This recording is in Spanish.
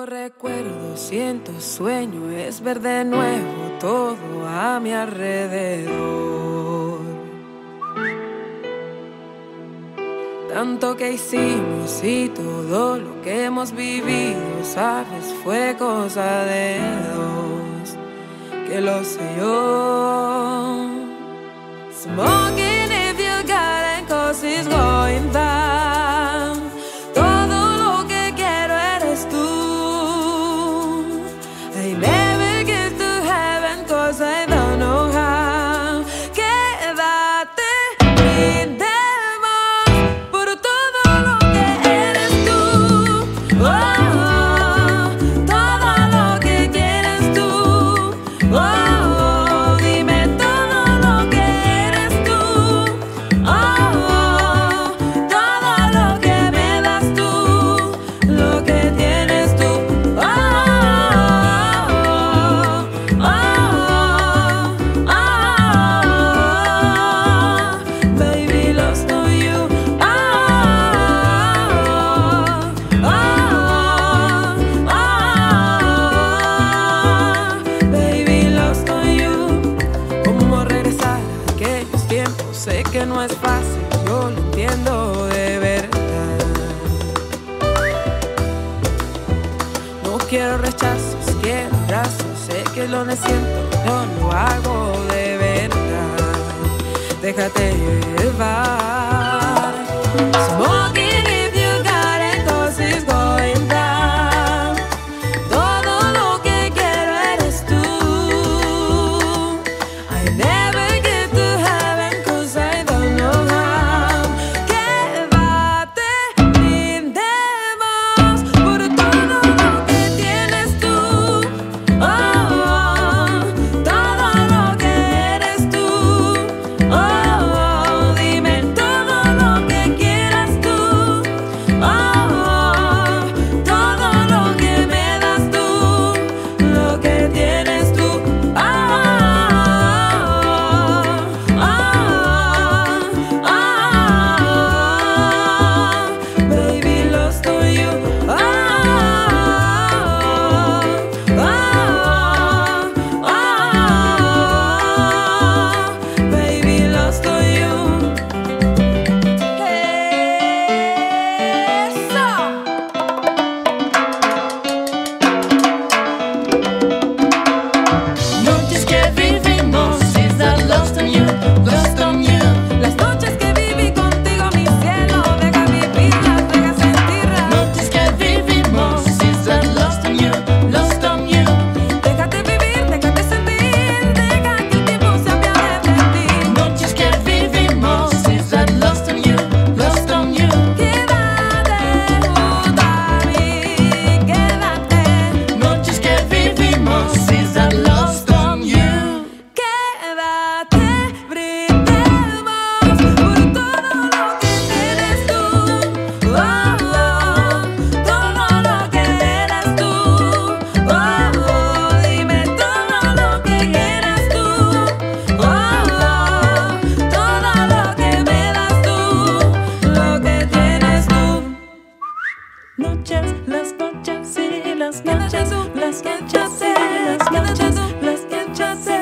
Tengo recuerdos, siento sueño, es ver de nuevo todo a mi alrededor. Tanto que hicimos y todo lo que hemos vivido, sabes, fue cosa de dos, que lo sé yo. Smoking que no es fácil, yo lo entiendo de verdad. No quiero rechazos, quiero abrazos, sé que lo necesito, yo lo hago de verdad. Déjate llevar. las manchas, sí, las manchas, las manchas, sí, las manchas, las manchas, sí.